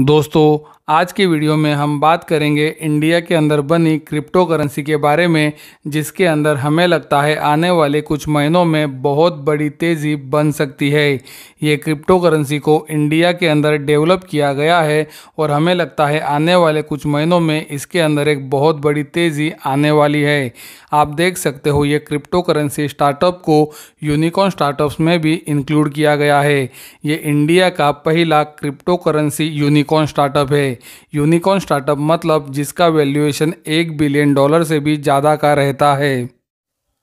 दोस्तों आज की वीडियो में हम बात करेंगे इंडिया के अंदर बनी क्रिप्टो करेंसी के बारे में, जिसके अंदर हमें लगता है आने वाले कुछ महीनों में बहुत बड़ी तेज़ी बन सकती है। ये क्रिप्टो करेंसी को इंडिया के अंदर डेवलप किया गया है और हमें लगता है आने वाले कुछ महीनों में इसके अंदर एक बहुत बड़ी तेज़ी आने वाली है। आप देख सकते हो, ये क्रिप्टो करेंसी स्टार्टअप को यूनिकॉर्न स्टार्टअप्स में भी इंक्लूड किया गया है। ये इंडिया का पहला क्रिप्टो करेंसी यूनिकॉर्न स्टार्टअप है। यूनिकॉर्न स्टार्टअप मतलब जिसका वैल्यूएशन एक बिलियन डॉलर से भी ज़्यादा का रहता है।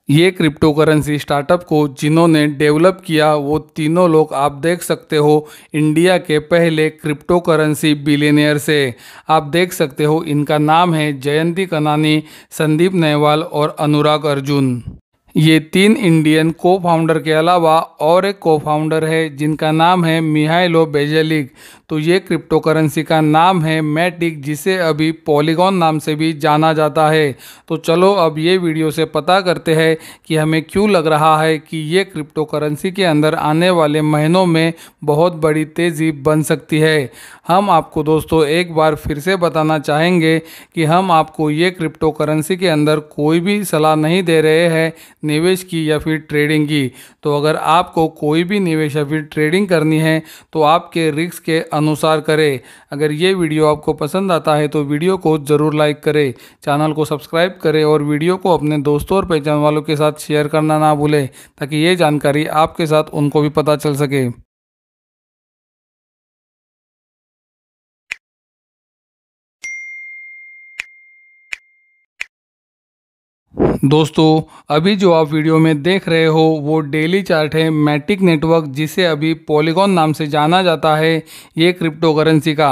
ये क्रिप्टो करेंसी स्टार्टअप को जिन्होंने डेवलप किया, वो तीनों लोग आप देख सकते हो इंडिया के पहले क्रिप्टो करेंसी बिलियनियर से। आप देख सकते हो इनका नाम है जयंती कनानी, संदीप नेहवाल और अनुराग अर्जुन। ये तीन इंडियन को फाउंडर के अलावा और एक को फाउंडर है, जिनका नाम है मिहाइलो बेजेलिक तो ये क्रिप्टो करेंसी का नाम है मैटिक, जिसे अभी पॉलीगॉन नाम से भी जाना जाता है। तो चलो अब ये वीडियो से पता करते हैं कि हमें क्यों लग रहा है कि ये क्रिप्टो करेंसी के अंदर आने वाले महीनों में बहुत बड़ी तेज़ी बन सकती है। हम आपको दोस्तों एक बार फिर से बताना चाहेंगे कि हम आपको ये क्रिप्टो करेंसी के अंदर कोई भी सलाह नहीं दे रहे हैं निवेश की या फिर ट्रेडिंग की। तो अगर आपको कोई भी निवेश या फिर ट्रेडिंग करनी है तो आपके रिक्स के अनुसार करें। अगर ये वीडियो आपको पसंद आता है तो वीडियो को ज़रूर लाइक करें, चैनल को सब्सक्राइब करें और वीडियो को अपने दोस्तों और पहचान वालों के साथ शेयर करना ना भूलें, ताकि ये जानकारी आपके साथ उनको भी पता चल सके। दोस्तों, अभी जो आप वीडियो में देख रहे हो, वो डेली चार्ट है मैटिक नेटवर्क जिसे अभी पॉलीगॉन नाम से जाना जाता है ये क्रिप्टो करेंसी का।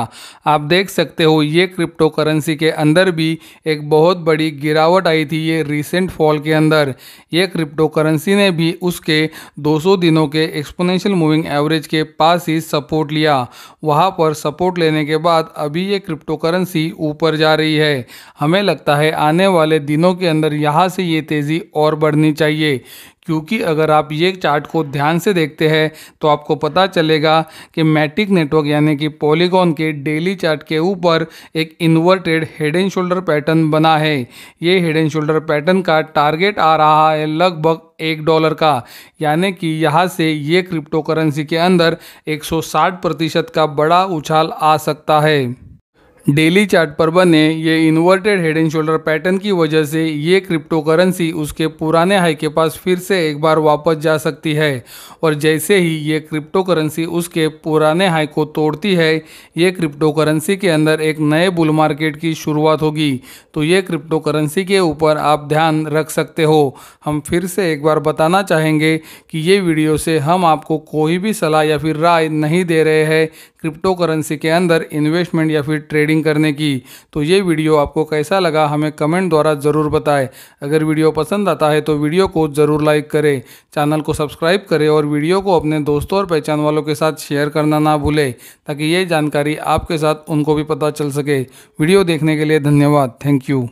आप देख सकते हो, ये क्रिप्टो करेंसी के अंदर भी एक बहुत बड़ी गिरावट आई थी ये रिसेंट फॉल के अंदर। ये क्रिप्टो करेंसी ने भी उसके 200 दिनों के एक्सपोनेंशियल मूविंग एवरेज के पास ही सपोर्ट लिया। वहाँ पर सपोर्ट लेने के बाद अभी ये क्रिप्टो करेंसी ऊपर जा रही है। हमें लगता है आने वाले दिनों के अंदर यहाँ से ये तेज़ी और बढ़नी चाहिए। क्योंकि अगर आप ये चार्ट को ध्यान से देखते हैं तो आपको पता चलेगा कि मैटिक नेटवर्क यानी कि पॉलीगॉन के डेली चार्ट के ऊपर एक inverted head and shoulder pattern बना है। ये हेड एंड शोल्डर पैटर्न का टारगेट आ रहा है लगभग एक डॉलर का। यानी कि यहाँ से ये क्रिप्टो करेंसी के अंदर 160 प्रतिशत का बड़ा उछाल आ सकता है। डेली चार्ट पर बने ये inverted head and shoulder pattern की वजह से ये क्रिप्टो करेंसी उसके पुराने हाई के पास फिर से एक बार वापस जा सकती है। और जैसे ही ये क्रिप्टो करेंसी उसके पुराने हाई को तोड़ती है, ये क्रिप्टो करेंसी के अंदर एक नए बुल मार्केट की शुरुआत होगी। तो ये क्रिप्टो करेंसी के ऊपर आप ध्यान रख सकते हो। हम फिर से एक बार बताना चाहेंगे कि ये वीडियो से हम आपको कोई भी सलाह या फिर राय नहीं दे रहे हैं। क्रिप्टो करेंसी के अंदर इन्वेस्टमेंट या फिर ट्रेडिंग ट्रेडिंग करने की। तो ये वीडियो आपको कैसा लगा हमें कमेंट द्वारा ज़रूर बताएँ। अगर वीडियो पसंद आता है तो वीडियो को ज़रूर लाइक करें। चैनल को सब्सक्राइब करें और वीडियो को अपने दोस्तों और पहचान वालों के साथ शेयर करना ना भूलें, ताकि ये जानकारी आपके साथ उनको भी पता चल सके। वीडियो देखने के लिए धन्यवाद। Thank you